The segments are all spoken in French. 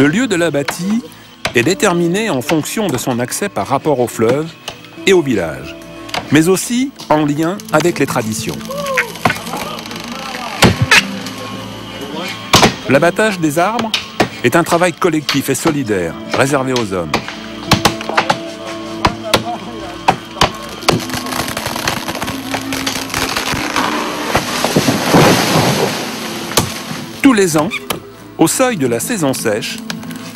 Le lieu de l'abattis est déterminé en fonction de son accès par rapport au fleuve et au village, mais aussi en lien avec les traditions. L'abattage des arbres est un travail collectif et solidaire, réservé aux hommes. Tous les ans, au seuil de la saison sèche,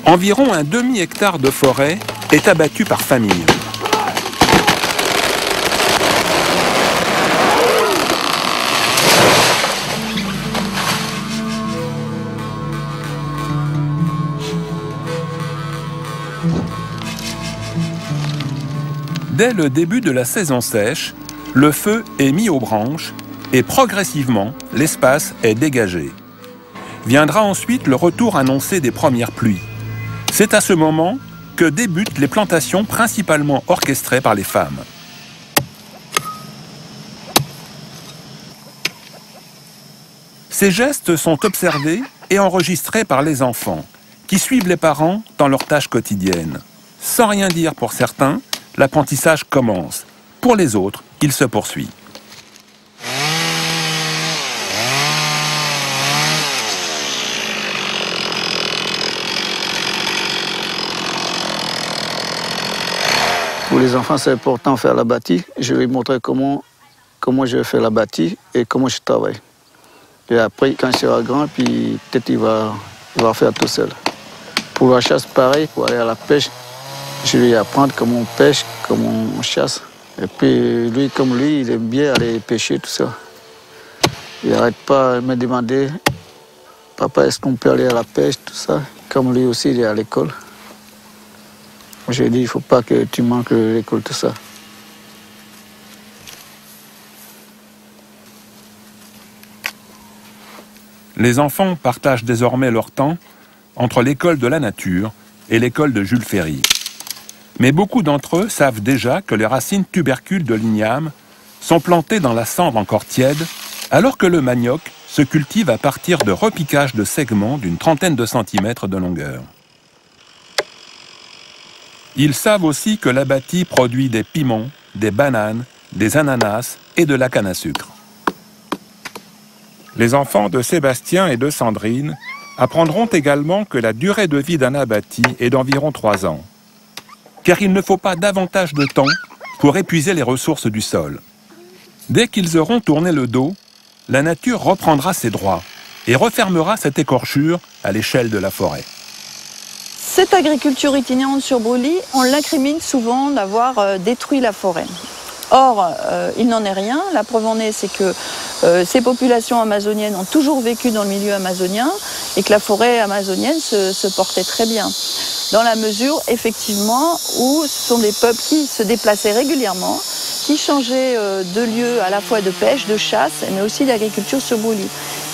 environ un demi-hectare de forêt est abattu par famille. Dès le début de la saison sèche, le feu est mis aux branches et progressivement, l'espace est dégagé. Viendra ensuite le retour annoncé des premières pluies. C'est à ce moment que débutent les plantations principalement orchestrées par les femmes. Ces gestes sont observés et enregistrés par les enfants, qui suivent les parents dans leurs tâches quotidiennes. Sans rien dire pour certains, l'apprentissage commence. Pour les autres, il se poursuit. Pour les enfants, c'est important de faire la bâtie. Je vais montrer comment, comment je fais la bâtie et comment je travaille. Et après, quand il sera grand, puis peut-être il va, il va faire tout seul. Pour la chasse, pareil, pour aller à la pêche, je vais apprendre comment on pêche, comment on chasse. Et puis lui, comme lui, il aime bien aller pêcher, tout ça. Il n'arrête pas de me demander, papa, est-ce qu'on peut aller à la pêche, tout ça? Comme lui aussi, il est à l'école. Je dit, il ne faut pas que tu manques l'école, tout ça. Les enfants partagent désormais leur temps entre l'école de la nature et l'école de Jules Ferry. Mais beaucoup d'entre eux savent déjà que les racines tubercules de l'igname sont plantées dans la cendre encore tiède, alors que le manioc se cultive à partir de repiquages de segments d'une trentaine de centimètres de longueur. Ils savent aussi que l'abattis produit des piments, des bananes, des ananas et de la canne à sucre. Les enfants de Sébastien et de Sandrine apprendront également que la durée de vie d'un abattis est d'environ trois ans car il ne faut pas davantage de temps pour épuiser les ressources du sol. Dès qu'ils auront tourné le dos, la nature reprendra ses droits et refermera cette écorchure à l'échelle de la forêt. Cette agriculture itinérante sur Brûlis, on l'incrimine souvent d'avoir euh, détruit la forêt. Or, euh, il n'en est rien. La preuve en est, c'est que euh, ces populations amazoniennes ont toujours vécu dans le milieu amazonien et que la forêt amazonienne se portait très bien dans la mesure, effectivement, où ce sont des peuples qui se déplaçaient régulièrement, qui changeaient de lieu à la fois de pêche, de chasse, mais aussi d'agriculture sur Brûlis.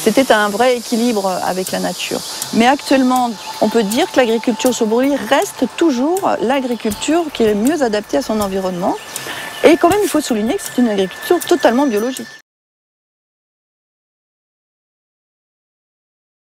C'était un vrai équilibre avec la nature. Mais actuellement, on peut dire que l'agriculture sur Brûlis reste toujours l'agriculture qui est mieux adaptée à son environnement. Et quand même, il faut souligner que c'est une agriculture totalement biologique.